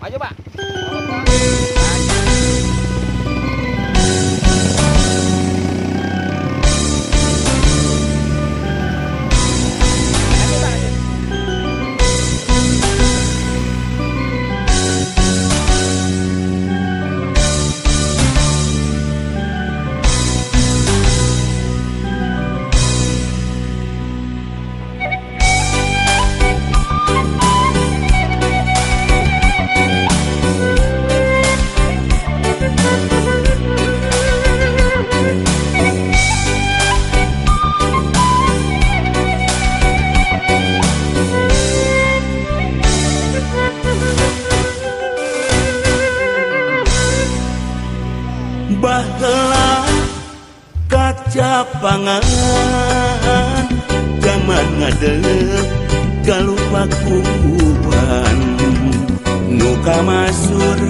Maju, Pak. Baheula kaca pangan. Zaman ngadeg galupa kuban. Nu kamasur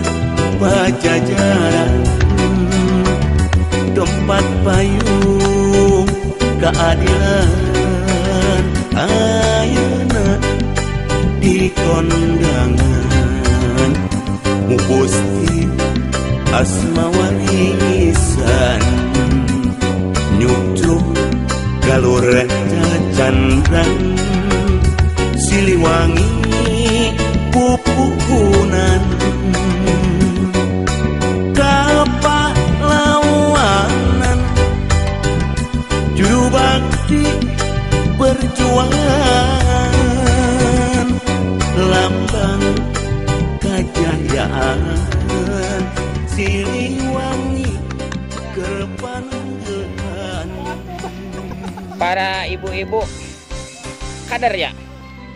pajajaran. Tempat payung keadilan. Ayeuna di kondangan. Gusti asmawan hisan nyucuk galuran cacandan siliwangi pupuhunan pupukunan kapalawanan juru bakti berjuang lambang kejayaan Para ibu-ibu kader ya?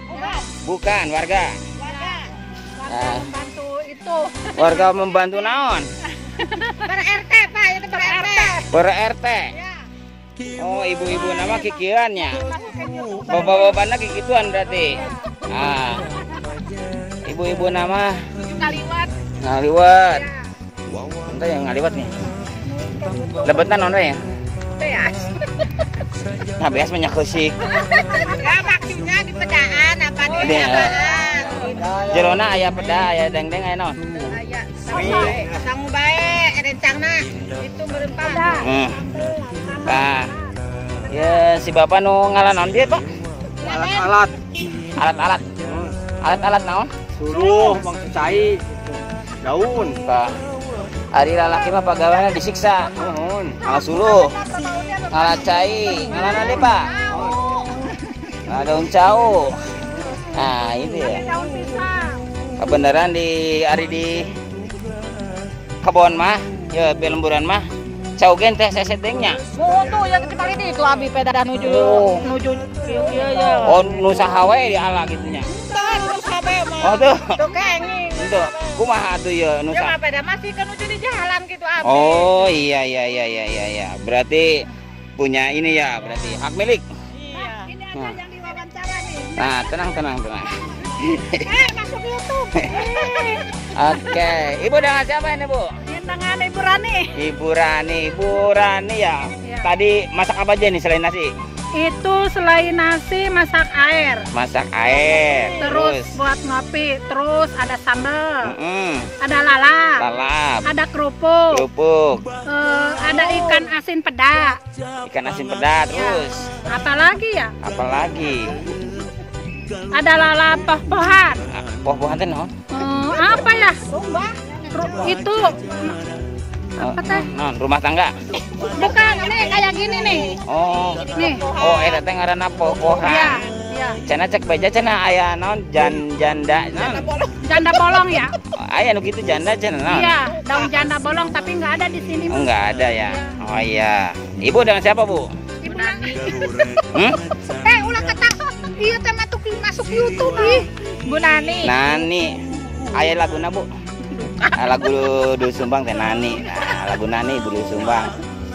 Bukan, Bukan, warga. warga. Warga membantu itu. Warga membantu naon? Per RT, Pak, itu per RT. Per RT. Ya, Oh, ibu-ibu nama YouTube. Bapak-bapaknya kikituan berarti. Ah. Ibu-ibu nama Kaliwat. ngaliwat. Ya, Entah yang ngaliwat nih. Lebetan non ya? ya. Nah, bias menyakusik. Ya, maksudnya di pedaan apa di pedaan. Jerona ayah peda, ayah deng-deng ayah non. Ya, sangu bae, rencana itu berempat. Hmm. Nah. Ya si bapak nu ngalanon dia, Pak. Alat-alat. Alat-alat. Alat-alat naon? Suruh Bang Cai daun. Pak. Ari lalaki mah pegawainya disiksa. Nuhun. Ngasuluh. Ngalacai. Ngalana deh, Pak. Nah, daun cau. Nah, itu ya. Kebenaran di ari di kebon mah, ya belemburan mah. Cau gen teh sesetengnya. Oh, tuh yang kecil ini itu abi peda dan nuju Oh. nuju iya ya. Oh, nusa hawe di ala gitunya. Tuh, nuju sabe mah. Oh, tuh. Tuh kenging. Itu kumaha tuh ya Ya nusa. mah peda masih kan nuju di jalan gitu abi. Oh iya iya iya iya iya iya. Berarti punya ini ya, berarti hak milik. Iya. Ini ada Nah. yang diwawancara nih. Nah, tenang tenang tenang. Eh, masuk YouTube. Oke, Ibu dengan siapa ini, Bu? Dengan Ibu Rani. Ibu Rani, Ibu Rani ya. Iya. Tadi masak apa aja nih selain nasi? Itu selain nasi masak air. Masak air. Terus buat ngopi, terus ada sambal, Mm-mm, ada lalap, lalap, ada kerupuk, kerupuk, eh, ada ikan asin peda. ikan asin pedas, terus Apalagi ya? apalagi? Ada lalap poh-pohan. Poh-pohan teh naon? Eh, apa ya? Ru- itu apa teh? Non, rumah tangga. Bukan, ini kayak gini nih. Oh, Nih. oh eta teh ngaranna Iya, poh-pohan. iya. Cana cek beja cana aya naon jan janda naon? Janda bolong ya? Aya nu kitu janda cana naon? Iya, daun janda bolong tapi nggak ada di sini. Oh, enggak ada ya. Oh iya. Ibu dengan siapa, Bu? Ibu Nani. Hmm? Eh, ulah kata. Iya, teh masuk masuk YouTube ih. Bu Nani. Nani. Aya laguna, Bu. Ah, lagu Dul Sumbang teh Nani. Nah, lagu Nani Ibu Dul Sumbang.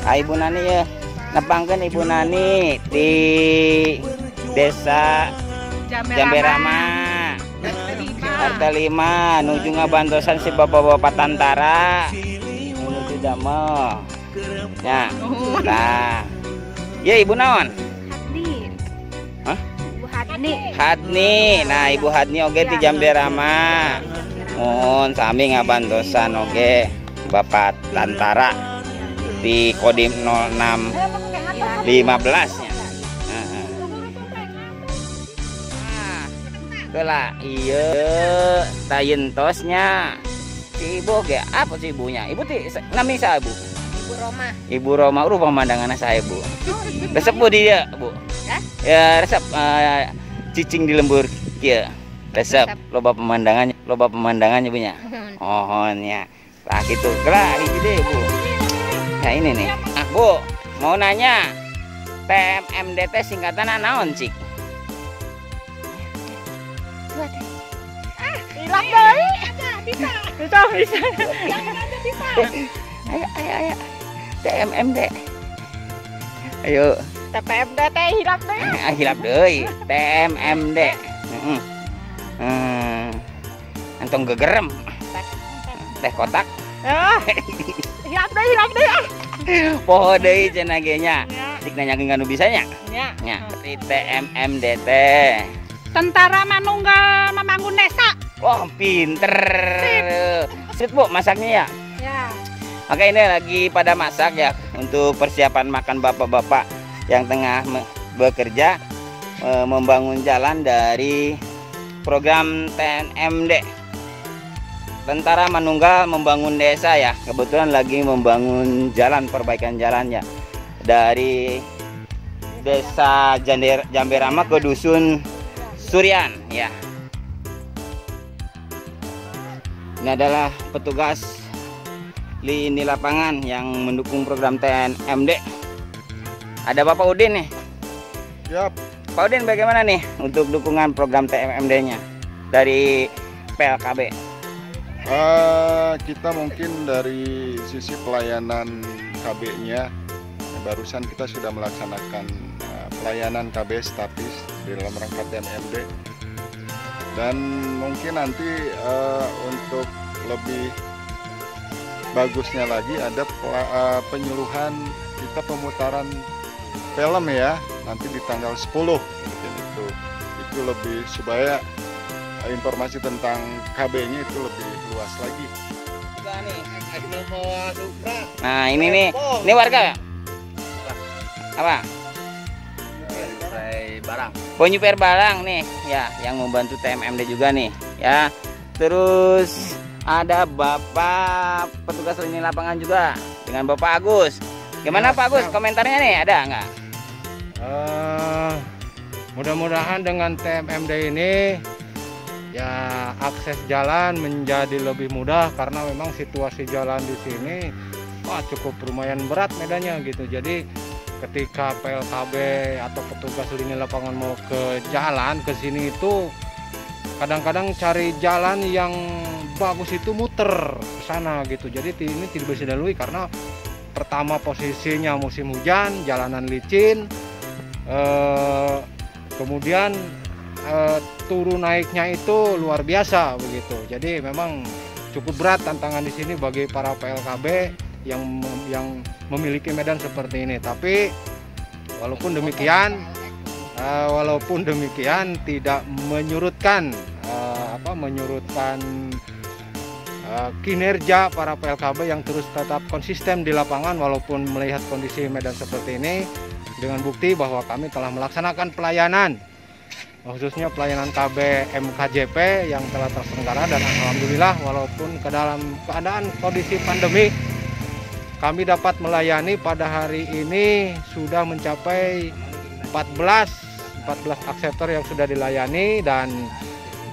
Ah, Ibu Nani ya. Nepangkeun Ibu Nani di Desa Jamberama. RT 5 nuju ngabantosan si bapak-bapak tantara. Menuju damel. Ya. Nah. Ya Ibu naon? Hadni. Hah? Bu Hadni. Hadni. Nah, Ibu Hadni oge di Jamberama. Mohon sami ngabantosan oke? Bapak Tantara di kodim 0615 nya Nah, Kelah iya tayin tosnya. Si ibu ge apa sih ibunya? Ibu ti namanya siapa ibu Ibu Roma. ibu Roma urus pemandangan saya bu. Resep bu dia bu? Hah? ya resep eh, cicing di lembur kia resep Resep. loba pemandangannya loba pemandangannya punya ohonnya lah gitu. Ini deh bu. Ya ini nih. Ah bu mau nanya. TMMDT singkatan naon cik? Hilap deh. Bisa. Bisa, bisa. ayo ayo ayo. TMMD ayo. TPMD teh hilap deh. Ah, hilap deui TMMD heeh hmm. Antong gegerem teh kotak Ah. Hilap deh, hilap deh. ah. poho deui cenah ge nya Ya, dik nanyakeun kanu bisa nya ya. TMMDT Tentara Manunggal Membangun Desa. wah pinter sip bu masaknya ya Ya. Maka ini lagi pada masak ya untuk persiapan makan bapak-bapak yang tengah bekerja membangun jalan dari program TNMD. Tentara Manunggal membangun desa ya. Kebetulan lagi membangun jalan perbaikan jalannya dari desa Jander, Jamberama ke dusun Suryan ya. Ini adalah petugas lini lapangan yang mendukung program TNMD. Ada Bapak Udin nih. Yap, Pak Udin bagaimana nih untuk dukungan program TNMD-nya dari PLKB? Eh, kita mungkin dari sisi pelayanan KB-nya barusan kita sudah melaksanakan eh, pelayanan KB statis di dalam rangka TMMD dan mungkin nanti eh, untuk lebih bagusnya lagi ada penyuluhan kita pemutaran film ya nanti di tanggal 10 mungkin itu. Itu lebih supaya informasi tentang KB-nya itu lebih luas lagi. Nah ini nih, ini warga ya? Apa? barang. Penyuper barang nih, ya, yang membantu TMMD juga nih, ya. Terus ada Bapak petugas lini lapangan juga dengan Bapak Agus. Gimana Ya, Pak Agus? ya. Komentarnya nih ada nggak? Eh, mudah-mudahan dengan TMMD ini ya akses jalan menjadi lebih mudah karena memang situasi jalan di sini wah cukup lumayan berat medannya gitu. Jadi ketika PLKB atau petugas lini lapangan mau ke jalan ke sini itu kadang-kadang cari jalan yang bagus itu muter ke sana gitu. Jadi ini tidak bisa dilalui karena pertama posisinya musim hujan, jalanan licin, eh, kemudian eh, turun naiknya itu luar biasa begitu. Jadi memang cukup berat tantangan di sini bagi para PLKB yang yang memiliki medan seperti ini. Tapi walaupun demikian, eh, walaupun demikian tidak menyurutkan eh, apa menyurutkan kinerja para PLKB yang terus tetap konsisten di lapangan walaupun melihat kondisi medan seperti ini dengan bukti bahwa kami telah melaksanakan pelayanan khususnya pelayanan KB MKJP yang telah terselenggara dan alhamdulillah walaupun ke dalam keadaan kondisi pandemi kami dapat melayani pada hari ini sudah mencapai 14 14 akseptor yang sudah dilayani dan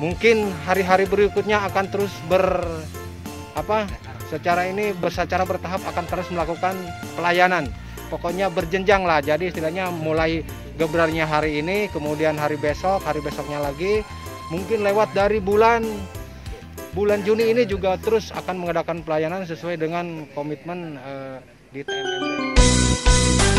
mungkin hari-hari berikutnya akan terus ber apa secara ini secara bertahap akan terus melakukan pelayanan. Pokoknya berjenjang lah jadi istilahnya mulai gebrarnya hari ini kemudian hari besok hari besoknya lagi mungkin lewat dari bulan bulan Juni ini juga terus akan mengadakan pelayanan sesuai dengan komitmen eh, di TMMD.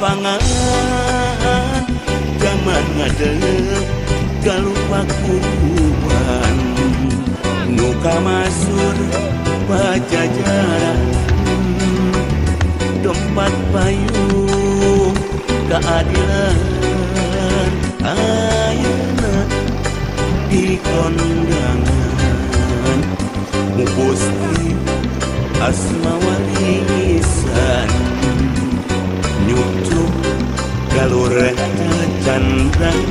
pangan kamar ngadeg galupa kukuban nuka masur pajajaran tempat payung keadilan. Ayana di kondangan mukusti asma warisan galur candrang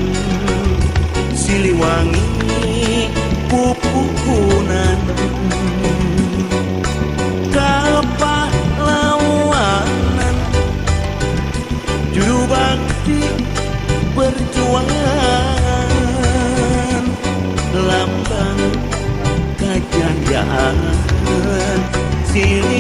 Siliwangi pupukunan. Kapahlawanan Juru bakti perjuangan. Lambang kejayaan Siliwangi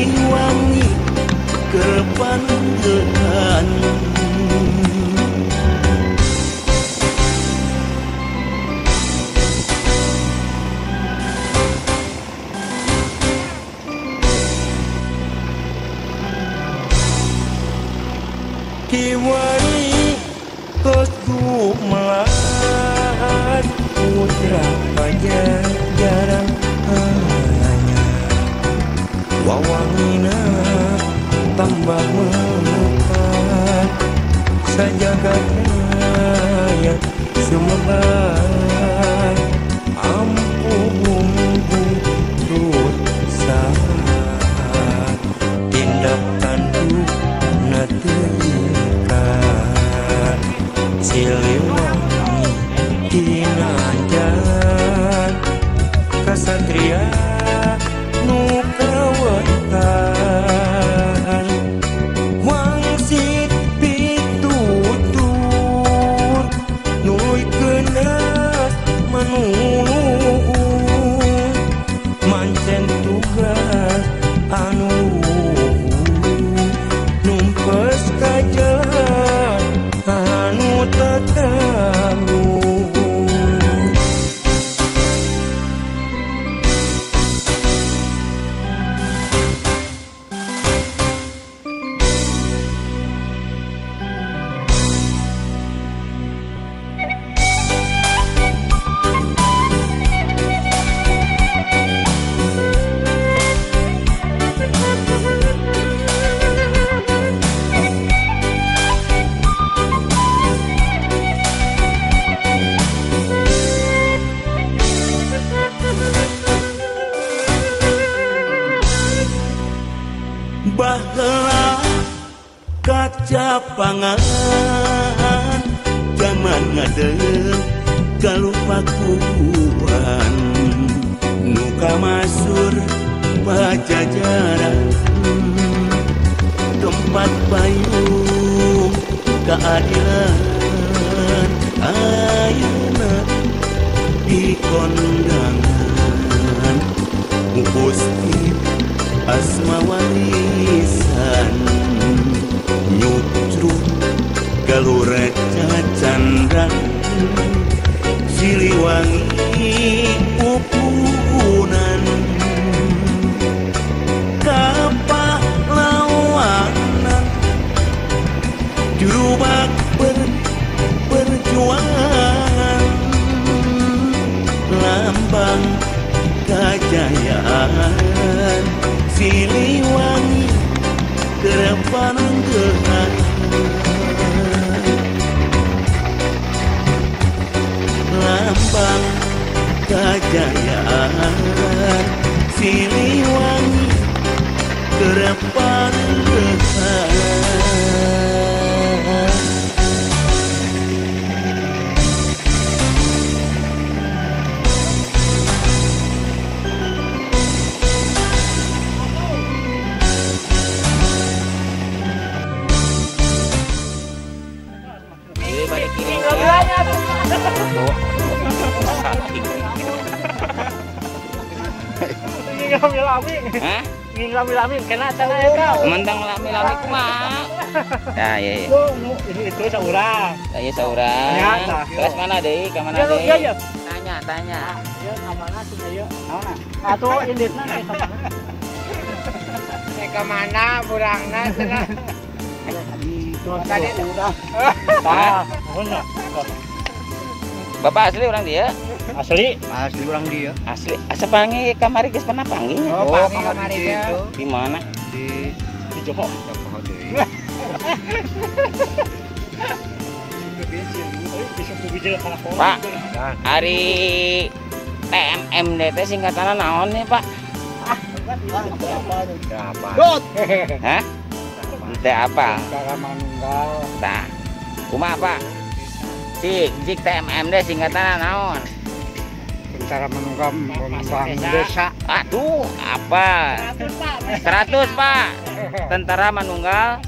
galur candang siliwangi pupunan kapahlawanan juru bak ber, perjuangan lambang kejayaan Siliwangi kejayaan Siliwangi kerepan lami, Hah? ngambil lami, kena tanah eta. Mentang lami-lami kumaha. Nah, ya, ya. Tuh, nu- ini itu seorang. Saya saurang. Ternyata. Kelas mana deh? Ke mana Ya, deh? ya, ya. Tanya, tanya. Ya, amanah sih ya. Naon ah? Atuh inditna nih sama. ke mana burangna cenah. Tadi Tah, bener. Bapak asli orang dia? Asli. Asli orang dia. Asli. Asa panggil kamari geus pernah panggil. Oh, panggil kamari dia. Di mana? Di Di Joko. Deui. Pak, hari TMMD teh singkatannya naon nih, Pak? Berapa? Hah? Teh apa? Cara manunggal. Tah. Kumaha, Pak? Cik, cik TMMD singkatannya naon? Cara manunggal membangun desa. Aduh, apa? 100, Pak. Tentara Manunggal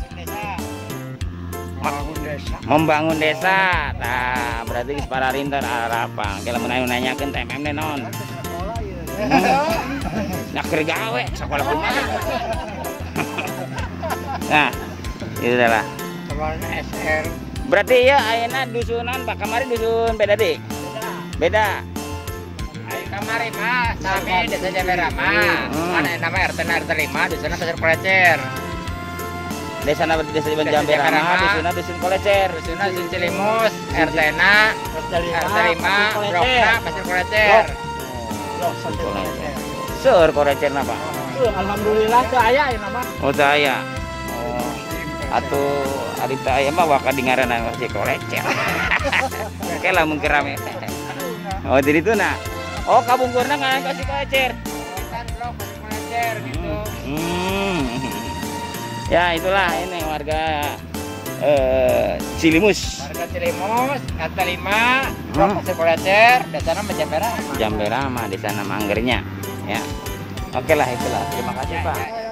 Membangun desa. membangun desa. Nah, berarti geus pararinter arapa. Kalau mau nanyakeun TMMD naon? Nak keur gawe sekolah kumaha. Nah, itu lah. Kemarin SR. Berarti ya ayeuna dusunan Pak kamari dusun beda deh. Beda. Ayo kamari mah, kami desa Jaberama. Hmm. Mana nama RT RT 5 di sana pasar Pelecer. Desa na desa di Jamberama, Jamberama. dusuna dusun Kolecer. Dusun Dusun Cilimus, RT na RT 5 Blok na pasar Pelecer. Seur Kolecer na Pak. Alhamdulillah teu aya ieu mah. Oh teu aya. Oh. Atuh ari teu aya mah waka dingaranna si Kolecer. Oke lah mungkin rame. Oh jadi itu nah. Oh kabungkurna ngaran ka si Kolecer. Kan Blok pasar Pelecer gitu. Hmm. Ya itulah ini warga eh, Cilimus. Warga Cilimus, RT 5 Blok Hmm. pasar Pelecer, desa na Jaberama. Jamberama di sana manggernya ya. Oke lah itulah. Terima kasih Pak. Eh,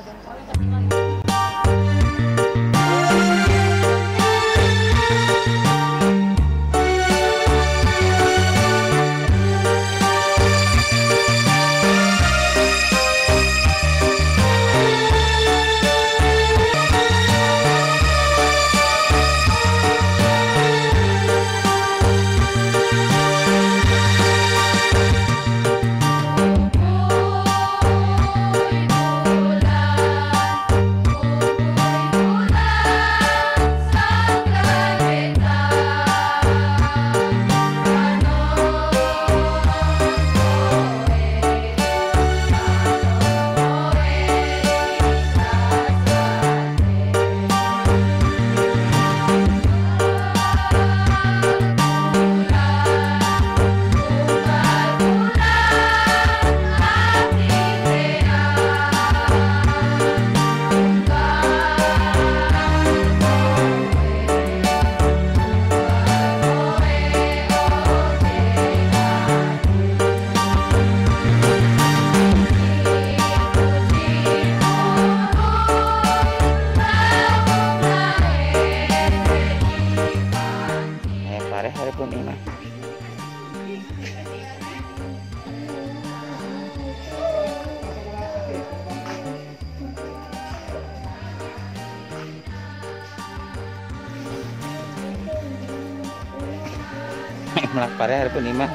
ini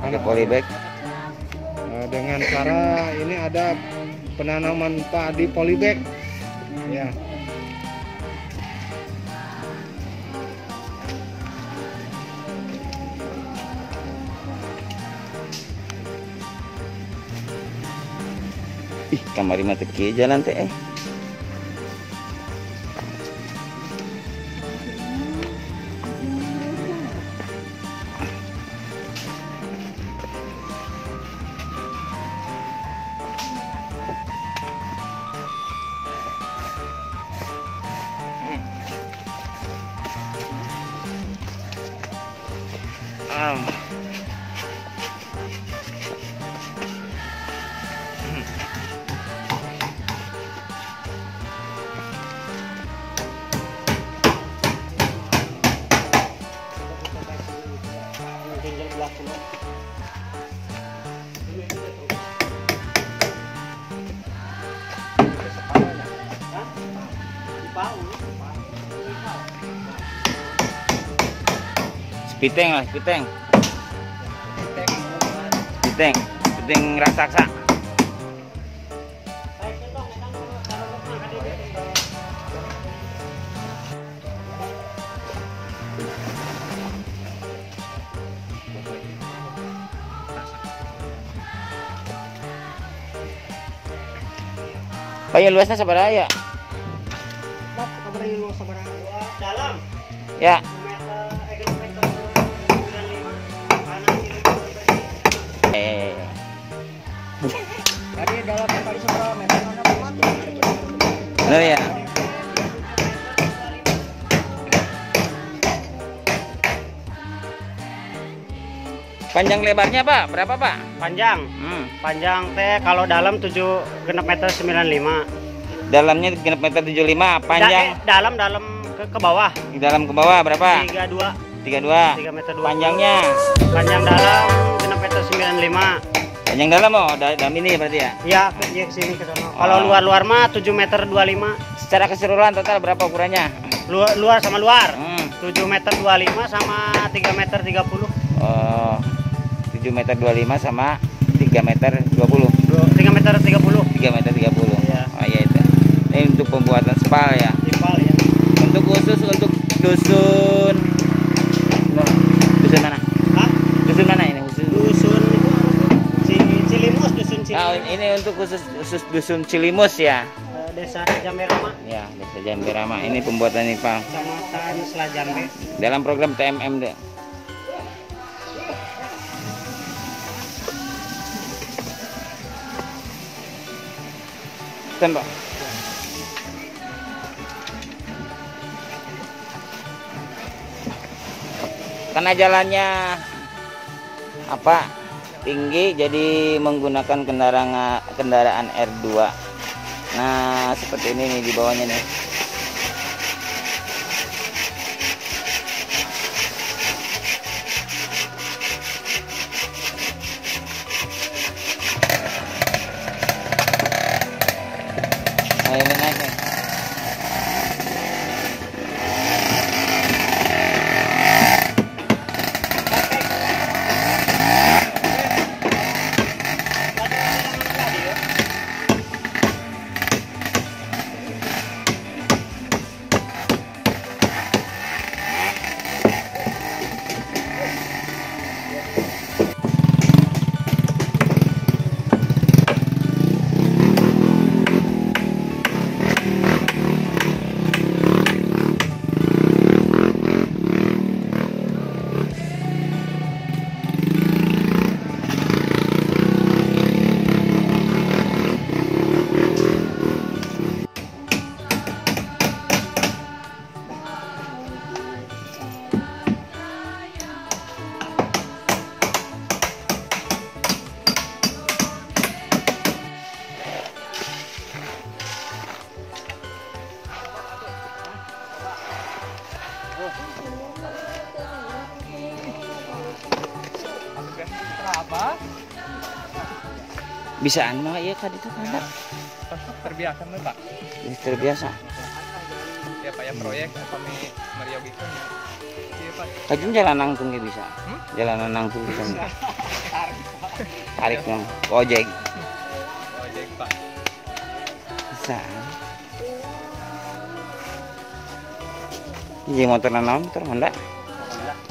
ada polybag. Eh, dengan cara ini ada penanaman padi polybag ya Ih, kamari mah kieu jalan teh eh. Spiteng lah, spiteng. Spiteng, spiteng raksasa. Paya luasnya seberapa ya? Dalam. Ya. Eh. Jadi dalam meter? Benar ya? Panjang lebarnya Pak, berapa Pak? Panjang, Hmm. panjang teh kalau dalam 7 genep meter 95. Dalamnya genep meter 75, panjang Da- eh, dalam dalam ke, ke bawah di dalam ke bawah berapa? 32 32. 3 meter 2. Panjangnya Panjang dalam genep meter 95. panjang dalam oh, da- dalam ini berarti ya. Iya, ke ya, ke sini ke sana. Kalau Oh. luar-luar mah 7 meter 25. Secara keseluruhan total berapa ukurannya? Luar, luar sama luar. Hmm. 7 meter 25 sama 3 meter 30. Oh, 7 meter 25 sama 3 meter 20. Du- 3 meter 30. 3 meter 30. Iya. Oh iya itu. Ini untuk pembuatan spal ya. Ya. Untuk khusus untuk dusun dusun mana? Hah? Dusun mana ini khusus? Dusun Cilimus, dusun Ah, Cilimus. ini untuk khusus khusus dusun Cilimus ya. Eh, Desa Jamberama, Ya, desa Jambirama. Ini pembuatan nipal Kecamatan Selajambe. dalam program TMM deh. Tembak. Karena jalannya apa tinggi jadi menggunakan kendaraan kendaraan R2. Nah, seperti ini nih di bawahnya nih. Bisaan mah iya kadi itu kan. Terbiasa nih Pak. Ini terbiasa. Ya Pak ya proyek kami Mario gitu. Iya Pak. Kajun jalan nangtung bisa. Jalan nangtung bisa. Tarik dong. Ojek Proyek Pak. bisa. Ini motor naon motor Honda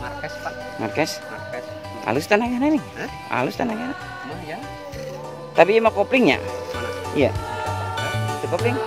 Marques Pak. Marquez. Marques. Halus tanahnya nih. Halus tanahnya. Tapi emang koplingnya. Iya. Itu kopling.